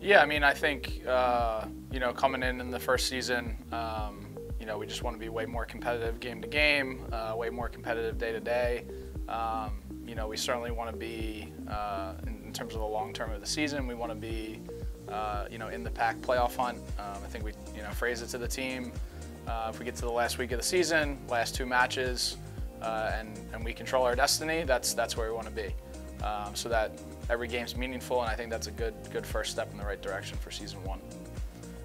Yeah, I mean, I think uh, you know coming in in the first season, um, you know, we just want to be way more competitive game to game, uh, way more competitive day to day. Um, you know, we certainly want to be uh, in, in, terms of the long term of the season. We want to be uh, you know in the PAC playoff hunt. Um, I think we you know phrase it to the team. Uh, if we get to the last week of the season, last two matches, uh, and and we control our destiny, that's that's where we want to be. Um, so that every game's meaningful, and I think that's a good good first step in the right direction for season one.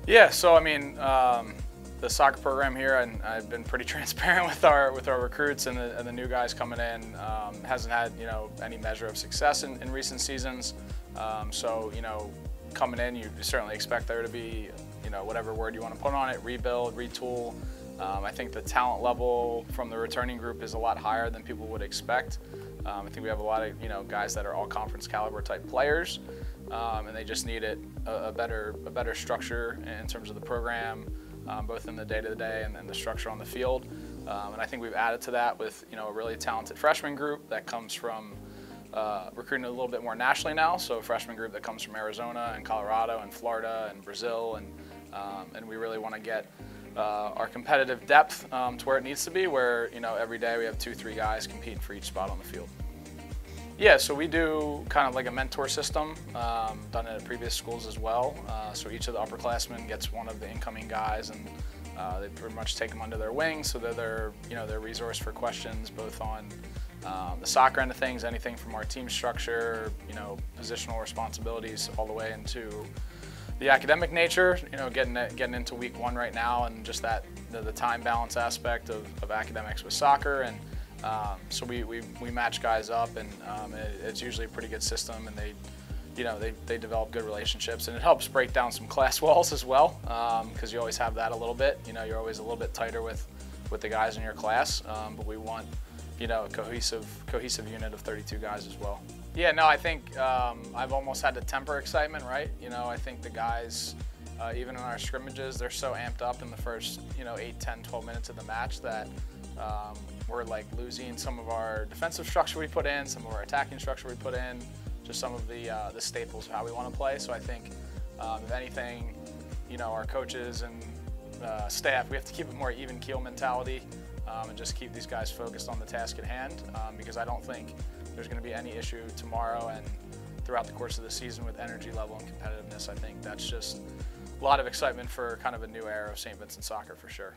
Yeah, so I mean, um, the soccer program here, and I've been pretty transparent with our with our recruits and the, and the new guys coming in. Um, hasn't had you know any measure of success in, in recent seasons. Um, so you know, coming in, you certainly expect there to be you know whatever word you want to put on it, rebuild, retool. Um, I think the talent level from the returning group is a lot higher than people would expect. Um, I think we have a lot of you know guys that are all conference caliber type players, um, and they just need it a, a, better a better structure in terms of the program, um, both in the day to day and, the structure on the field. Um, and I think we've added to that with you know a really talented freshman group that comes from uh, recruiting a little bit more nationally now. So a freshman group that comes from Arizona and Colorado and Florida and Brazil, and um, and we really want to get uh, our competitive depth um, to where it needs to be, where you know every day we have two, three guys competing for each spot on the field. Yeah, so we do kind of like a mentor system, um, done at previous schools as well. Uh, so each of the upperclassmen gets one of the incoming guys, and uh, they pretty much take them under their wing, so they're their you know their resource for questions, both on um, the soccer end of things, anything from our team structure, you know, positional responsibilities, all the way into the academic nature, you know, getting getting into week one right now, and just that the, the time balance aspect of, of, academics with soccer, and um, so we, we, we match guys up, and um, it, it's usually a pretty good system, and they, you know, they, they develop good relationships, and it helps break down some class walls as well, because um, you always have that a little bit. You know, you're always a little bit tighter with with the guys in your class, um, but we want you know, a cohesive, cohesive unit of 32 guys as well. Yeah, no, I think um, I've almost had to temper excitement, right? You know, I think the guys, uh, even in our scrimmages, they're so amped up in the first, you know, 8, 10, 12 minutes of the match that um, we're like losing some of our defensive structure we put in, some of our attacking structure we put in, just some of the, uh, the staples of how we want to play. So I think, um, if anything, you know, our coaches and uh, staff, we have to keep a more even keel mentality um, and just keep these guys focused on the task at hand um, because I don't think there's going to be any issue tomorrow and throughout the course of the season with energy level and competitiveness. I think that's just a lot of excitement for kind of a new era of St. Vincent soccer for sure.